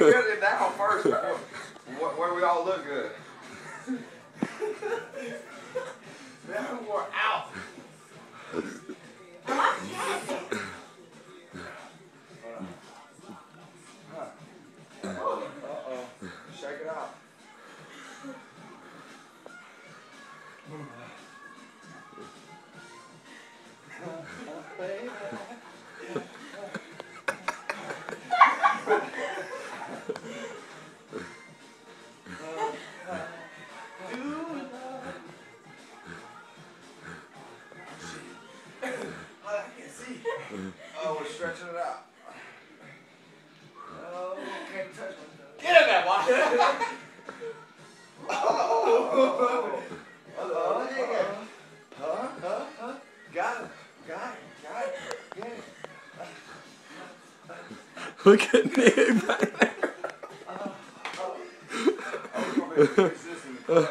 get it down first. Where, where we all look good. Now we're out. Shake it out. Oh, we're stretching it out. Oh, can't touch my Get in there, boy. Oh, nigga. Huh? Huh? Huh? Got it. Got it. Got it. Get it. Look at Nick back there. Oh, we're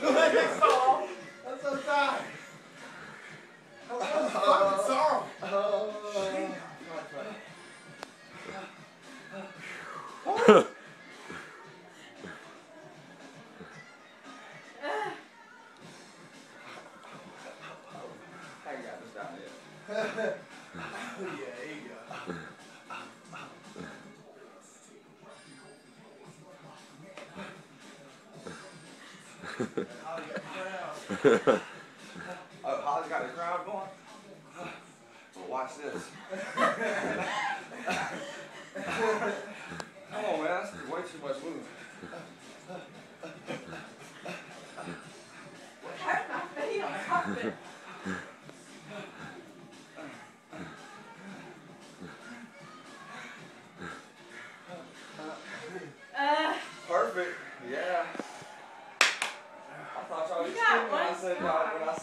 That's all. That's so tired. I'm so fucking sorry. I got this down yet. Yeah, there you go. Oh, Hollie's got the crowd going? Well, watch this. Come on, man. That's way too much movement. Uh, Perfect. Yeah. I thought Obrigada.